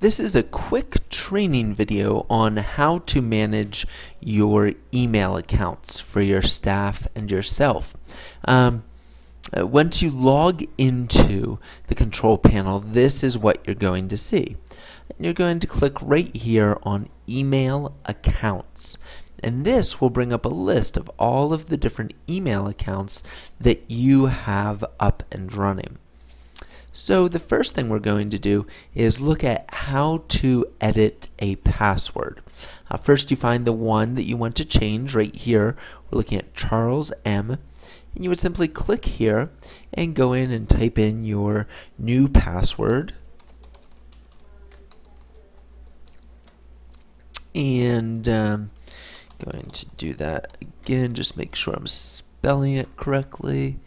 This is a quick training video on how to manage your email accounts for your staff and yourself. Um, uh, once you log into the control panel, this is what you're going to see. You're going to click right here on Email Accounts. And this will bring up a list of all of the different email accounts that you have up and running. So the first thing we're going to do is look at how to edit a password. Uh, first you find the one that you want to change right here. We're looking at Charles M. And you would simply click here and go in and type in your new password. And um, going to do that again, just make sure I'm spelling it correctly.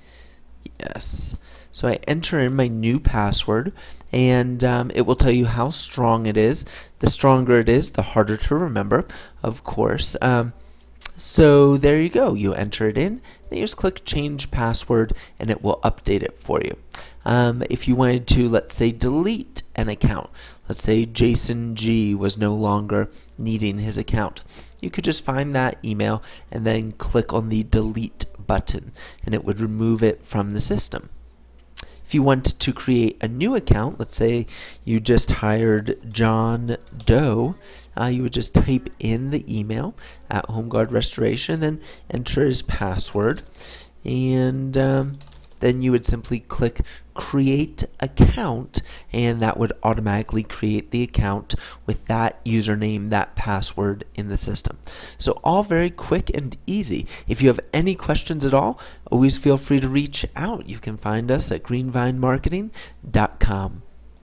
Yes. So I enter in my new password and um, it will tell you how strong it is. The stronger it is, the harder to remember, of course. Um, so there you go. You enter it in, then you just click change password and it will update it for you. Um, if you wanted to, let's say, delete an account, let's say Jason G was no longer needing his account, you could just find that email and then click on the delete button and it would remove it from the system. If you want to create a new account, let's say you just hired John Doe, uh, you would just type in the email at HomeGuard Restoration, then enter his password, and um, then you would simply click create account and that would automatically create the account with that username, that password in the system. So all very quick and easy. If you have any questions at all, always feel free to reach out. You can find us at greenvinemarketing.com.